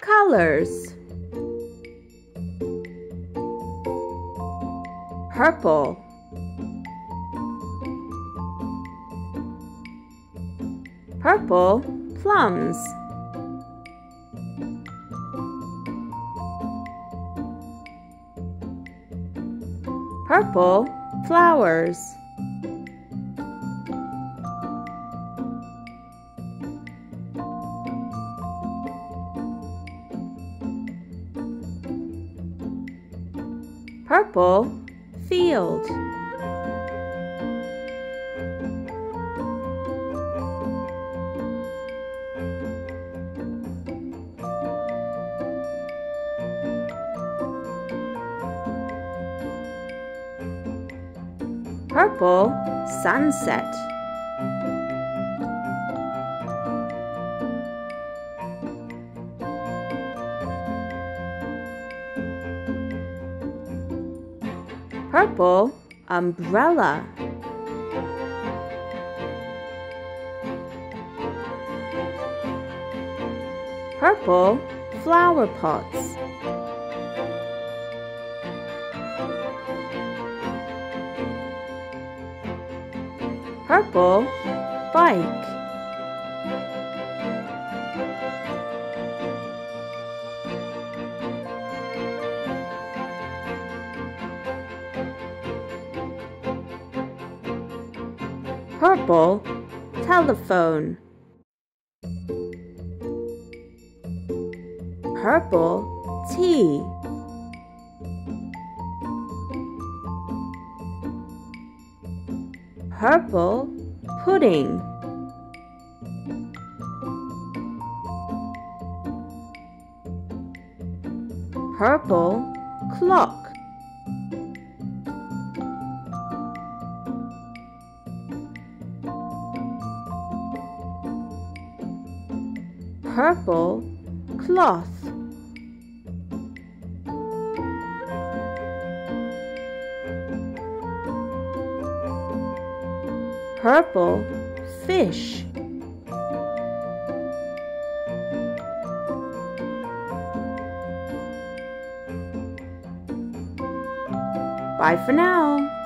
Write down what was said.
Colors. Purple. Purple plums. Purple flowers Purple field. Purple sunset Purple umbrella. Purple flower pots. Purple bike Purple telephone Purple tea. Purple pudding. Purple clock purple cloth purple fish Bye for now.